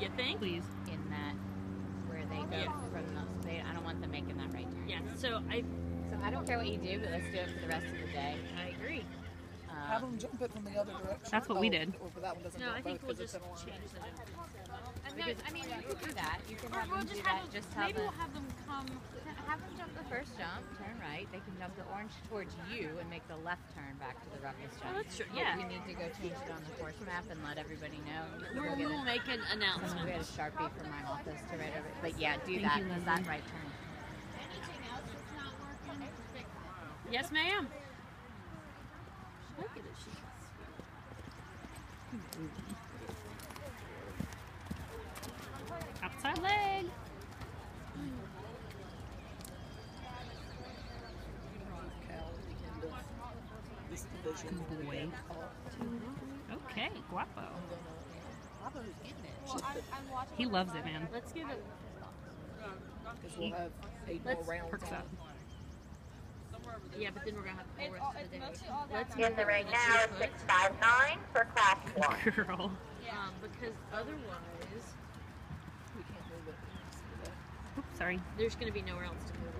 You think? please. in that where they go Yeah. from the. They, I don't want them making that right turn. Yeah. So I So I don't care what you do, but let's do it for the rest of the day. I agree. Have Um, them jump it from the other direction. That's what we Oh, did. Or but that one doesn't No, I think we'll 'cause it's just change the. and then- I mean, you could do that. You can Or have we'll them just do have that. them, Just have maybe a- we'll have them come. Have them jump the first jump, turn right. They can jump the orange towards you and make the left turn back to the roughest oh, jump. Oh, that's true, But yeah. We need to go change it on the course map and let everybody know. We're, We'll we will a- make an announcement. Someone get a sharpie from my office to write over. But yeah, do Thank that. you, Is Leslie. that right turn? Yes, ma'am. Look at it. She's boy. Okay, guapo. Papa's getting it. He loves it, man. Let's give it. Because we'll have eight Let's- rounds Perks up. Yeah, but then we're gonna have the whole rest of the day. Let's In make the right now is 659 for class one. Girl. um, because otherwise We can't move it. Oops, sorry. there's gonna be nowhere else to move